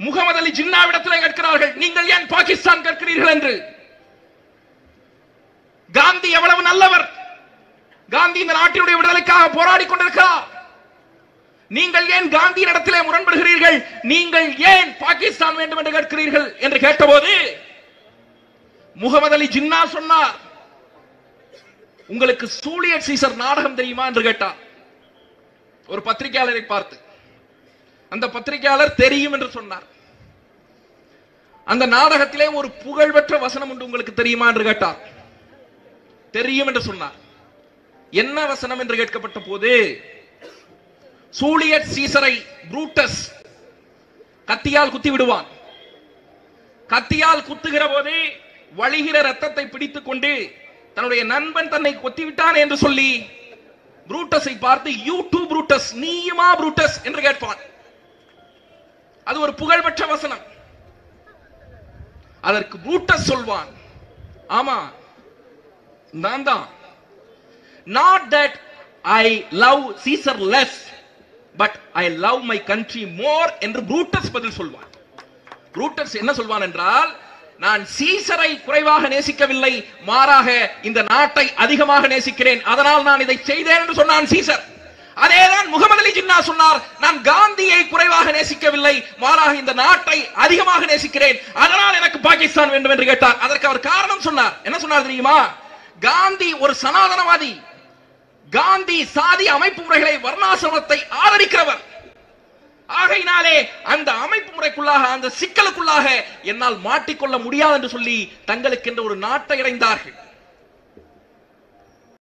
முகமது அலி ஜின்னாவிடத்தில் கேட்கிறார்கள் நீங்கள் ஏன் பாகிஸ்தான் கேட்கிறீர்கள் என்று? காந்தி எவ்வளவு நல்லவர். காந்தி இந்த நாட்டினுடைய விடுதலைக்காக போராடி கொண்டிருக்கிறார். நீங்கள் ஏன் காந்தியின் இடத்திலே முரண்படுகிறீர்கள்? நீங்கள் ஏன் பாகிஸ்தான் வேண்டும் என்று கேட்கிறீர்கள்? என்று கேட்டபோது முகமது அலி ஜின்னா சொன்னார் உங்களுக்கு சூழியர் சீசர் நாடகம் தெரியுமா? என்று கேட்டார். ஒரு பத்திரிகையாளரை பார்த்து அந்த பத்திரிகையாளர் தெரியும் என்று சொன்னார். அந்த நாடகத்திலே ஒரு புகழ்பெற்ற வசனம் உண்டு உங்களுக்கு தெரியுமா என்று கேட்டார். தெரியும் என்று சொன்னார். என்ன வசனம் என்று கேட்கப்பட்ட போது சூலியட் சீசரை புரூட்டஸ் கத்தியால் குத்தி விடுவான். கத்தியால் குத்துகிற போது வழிகிற ரத்தத்தை பிடித்துக் கொண்டு தன்னுடைய நண்பன் தன்னை கொத்திவிட்டான் என்று சொல்லி புரூட்டஸை பார்த்து யூ டூ புரூட்டஸ் நீயுமா புரூட்டஸ்? என்று கேட்பான். அது ஒரு புகழ்பெற்ற வசனம். அதற்கு மூட்ட சொல்வான். ஆமா நான் தான் not that I love Caesar less but I love my country more என்று புரூட்டஸ் பதில் சொல்வான். புரூட்டஸ் என்ன சொல்வான் என்றால் நான் சீசரை குறைவாக நேசிக்கவில்லை மாறாக இந்த நாட்டை அதிகமாக நேசிக்கிறேன் அதனால் நான் இதை செய்தேன் என்று சொன்னான் சீசர். அதேதான் முக அலி ஜின்னா சொன்னார்? நான் காந்தியை குறைவாக நேசிக்கவில்லை மாறாக இந்த நாட்டை அதிகமாக நேசிக்கிறேன் அதனால் எனக்கு பாகிஸ்தான் வேண்டும் என்று கேட்டார். அதற்கு அவர் காரணம் சொன்னார். என்ன சொன்னார் தெரியுமா? காந்தி ஒரு சனாதனவாதி. காந்தி சாதி அமைப்பு முறைகளை வர்ணாசிரமத்தை ஆதரிக்கிறவர். ஆகையினாலே அந்த அமைப்பு முறைக்குள்ளாக அந்த சிக்கலுக்குள்ளாக என்னால் மாட்டிக்கொள்ள முடியாது என்று சொல்லி தங்களுக்கு தங்களுக்கென்று ஒரு நாட்டை இடைந்தார்கள்